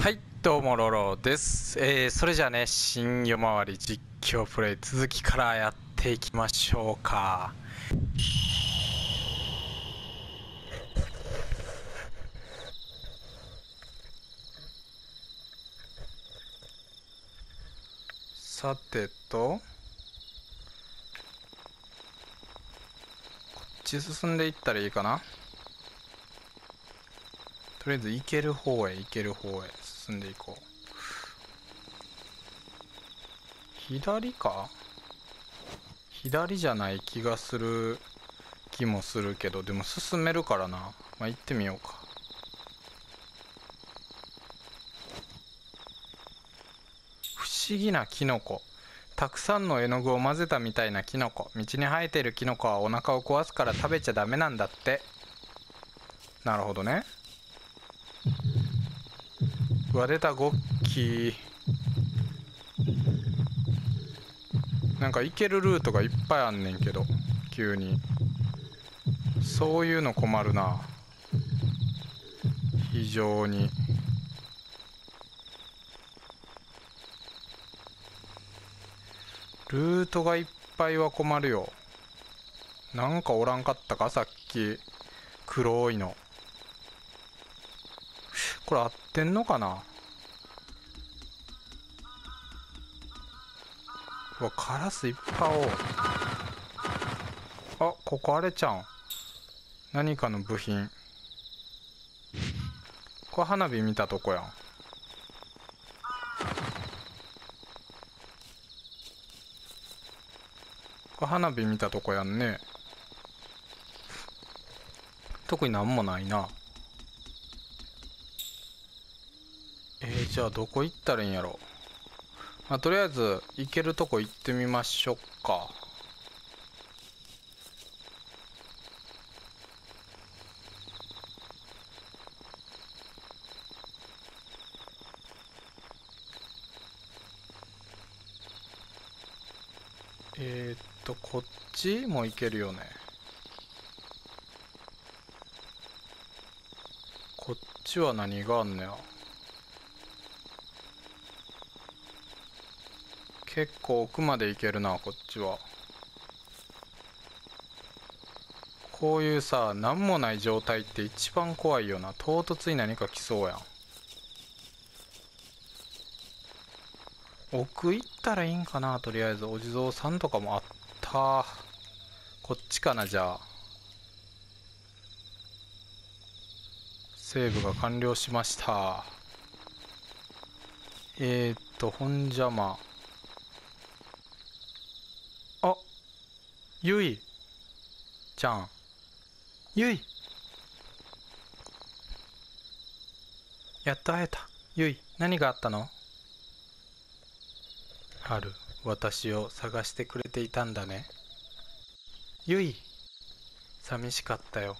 はいどうもロロです、えー、それじゃあね新夜回り実況プレイ続きからやっていきましょうか。さてとこっち進んでいったらいいかな。とりあえず行ける方へ行ける方へ。進んでいこう。左か？左じゃない気がする気もするけどでも進めるからな。まあ行ってみようか。不思議なキノコ。たくさんの絵の具を混ぜたみたいなキノコ。道に生えてるキノコはお腹を壊すから食べちゃダメなんだって。なるほどね。うわ出たゴッキー。なんか行けるルートがいっぱいあんねんけど急に。そういうの困るな。非常に。ルートがいっぱいは困るよ。なんかおらんかったか？さっき。黒いの。これ合ってんのかな？うわカラスいっぱいおうあここあれちゃん。何かの部品。これ花火見たとこやん。これ花火見たとこやんね。特になんもないな。えー、じゃあどこ行ったらいいんやろ？まあ、とりあえず行けるとこ行ってみましょうか。えー、っとこっちも行けるよね。こっちは何があんのや？結構奥まで行けるなこっちは。こういうさ何もない状態って一番怖いよな。唐突に何か来そうやん。奥行ったらいいんかなとりあえず。お地蔵さんとかもあった。こっちかなじゃあ。セーブが完了しました。えー、っと本邪魔ゆいちゃん。ゆいやっと会えた。ゆい何があったの？春私を探してくれていたんだね。ゆい寂しかったよ。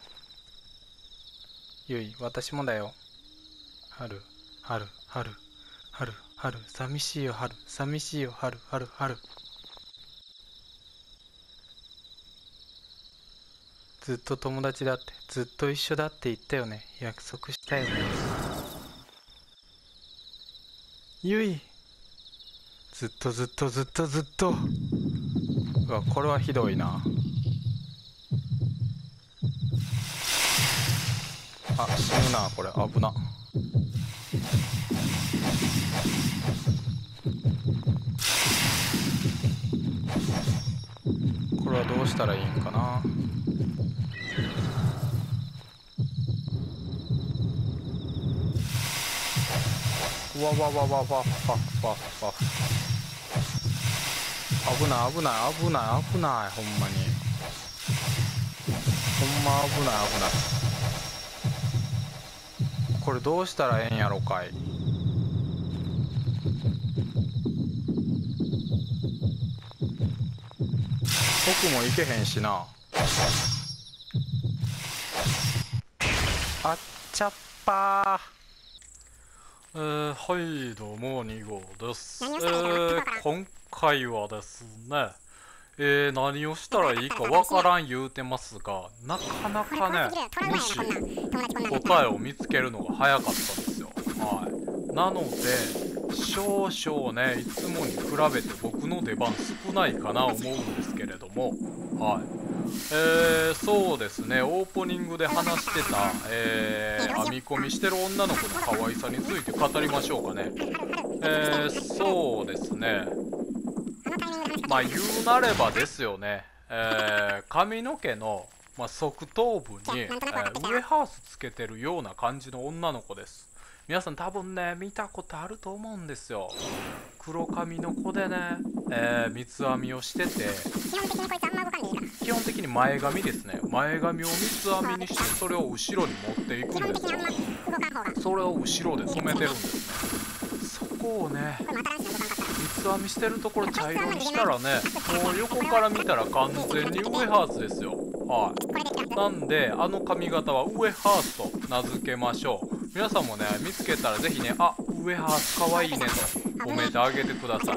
ゆい私もだよ。春春春。春春寂しいよ春。寂しいよ春春春。ずっと友達だってずっと一緒だって言ったよね。約束したよね。ゆいずっとずっとずっとずっと。うわこれはひどいな。あ死ぬなこれ。危な。これはどうしたらいいんかな。わわわわわわわわわ危ない危ない危ない危ないほんまにほんま危ない危ないこれどうしたらええんやろかい奥も行けへんしなあっちゃっぱーえー、はいどうも2号です、えー、今回はですねえー、何をしたらいいかわからん言うてますがなかなかね無視答えを見つけるのが早かったんですよ。はい。なので少々ねいつもに比べて僕の出番少ないかな思うんですけれども。はい。えー、そうですね。オープニングで話してた、えー、編み込みしてる女の子の可愛さについて語りましょうかね。えー、そうですね。まあ言うなればですよね、えー、髪の毛の、まあ、側頭部に、えー、ウエハースつけてるような感じの女の子です皆さん多分ね見たことあると思うんですよ。黒髪の子でね、えー、三つ編みをしてて。基本的に前髪ですね前髪を三つ編みにしてそれを後ろに持っていくんですよ。それを後ろで染めてるんですねそこをね三つ編みしてるところ茶色にしたらねもう横から見たら完全にウエハースですよ。はい。なんであの髪型はウエハースと名付けましょう皆さんもね見つけたら是非ねあウエハースかわいいねと褒めてあげてください。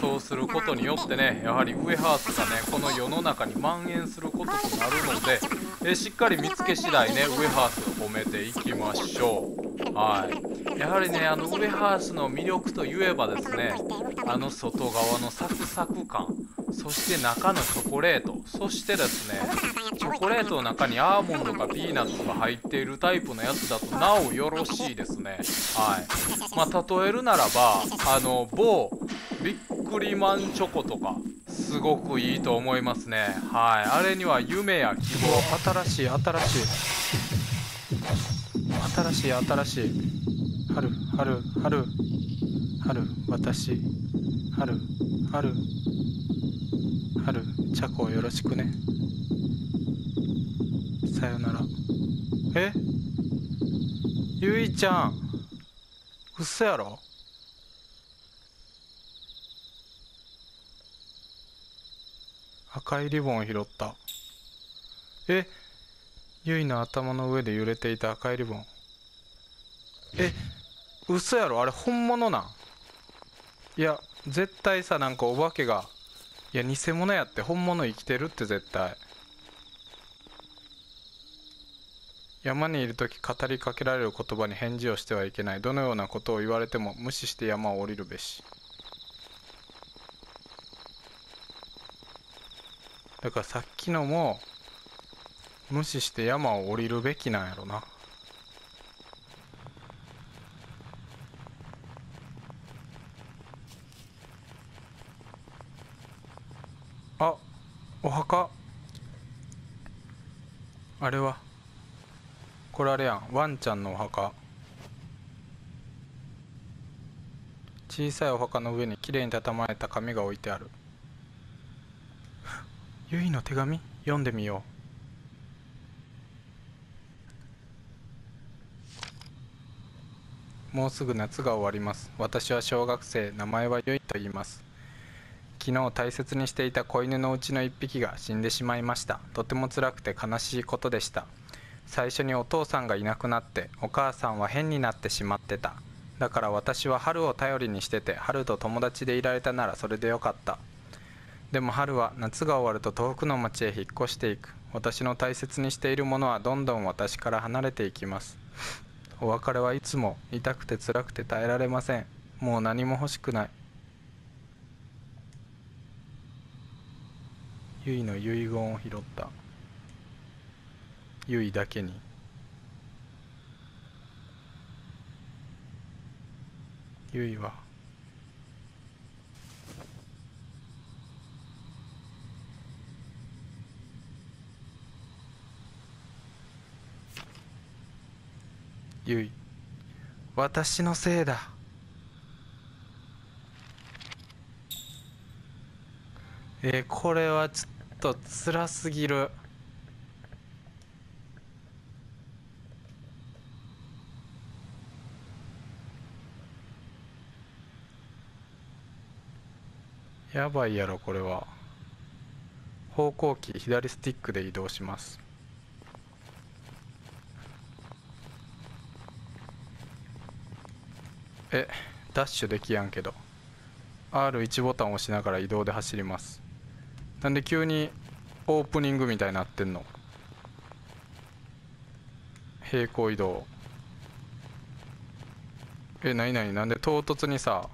そうすることによってねやはりウエハースがねこの世の中に蔓延することとなるのでえしっかり見つけ次第ねウエハースを褒めていきましょう。はい。やはりねあのウエハースの魅力といえばですねあの外側のサクサク感。そして中のチョコレート。そしてですねチョコレートの中にアーモンドかピーナッツが入っているタイプのやつだとなおよろしいですね。はい。まあ例えるならばあの某ビックリマンチョコとかすごくいいと思いますね。はい。あれには夢や希望新しい新しい。新しい新しい。春春春。春私。春春。春チャコよろしくね。さよなら。え？ゆいちゃん。嘘やろ？赤いリボンを拾った。え？ゆいの頭の上で揺れていた赤いリボン。え？嘘やろ？あれ本物なん？いや絶対さなんかお化けがいや偽物やって本物生きてるって絶対。山にいる時語りかけられる言葉に返事をしてはいけない。どのようなことを言われても無視して山を降りるべし。だからさっきのも無視して山を降りるべきなんやろなあお墓。あれは。これあれやん。ワンちゃんのお墓。小さいお墓の上にきれいに畳まれた紙が置いてある。ゆいの手紙？読んでみよう。もうすぐ夏が終わります。私は小学生。名前はゆいと言います。昨日大切にしていた子犬のうちの1匹が死んでしまいました。とても辛くて悲しいことでした。最初にお父さんがいなくなってお母さんは変になってしまってた。だから私は春を頼りにしてて春と友達でいられたならそれでよかった。でも春は夏が終わると遠くの町へ引っ越していく。私の大切にしているものはどんどん私から離れていきます。お別れはいつも痛くて辛くて耐えられません。もう何も欲しくない。ゆいの遺言を拾った。ゆいだけに。ゆいは。ゆい私のせいだ。えー、これはちょっと辛すぎる。やばいやろこれは。方向キー左スティックで移動します。えダッシュできやんけど。R1 ボタンを押しながら移動で走ります。なんで急にオープニングみたいになってんの？平行移動。えなになになんで唐突にさ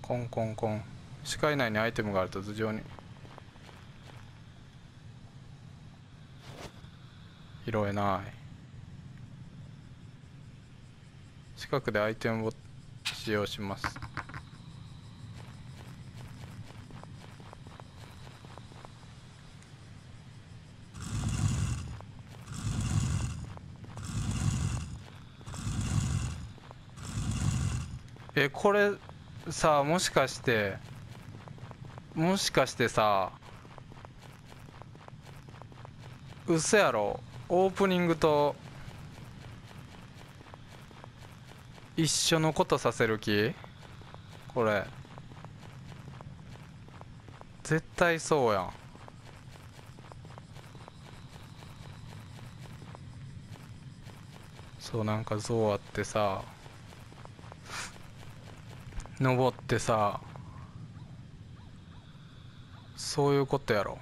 コンコンコン。視界内にアイテムがあると頭上に。拾えない。近くでアイテムを使用します。えこれさもしかしてもしかしてさ嘘やろ？オープニングと一緒のことさせる気？これ。絶対そうやん。そうなんか象あってさ。登ってさそういうことやろ。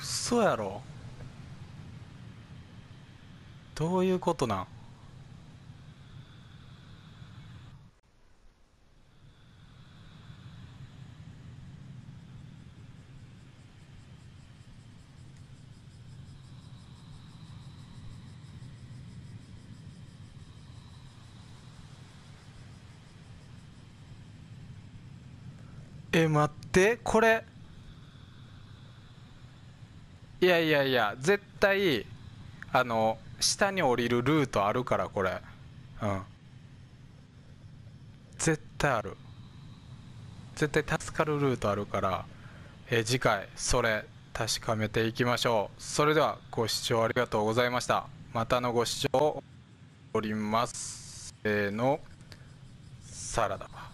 嘘やろ。どういうことなん？え待ってこれ。いやいやいや絶対あの下に降りるルートあるからこれ。うん。絶対ある。絶対助かるルートあるから。え次回それ確かめていきましょう。それではご視聴ありがとうございました。またのご視聴おります。せーの。サラダ。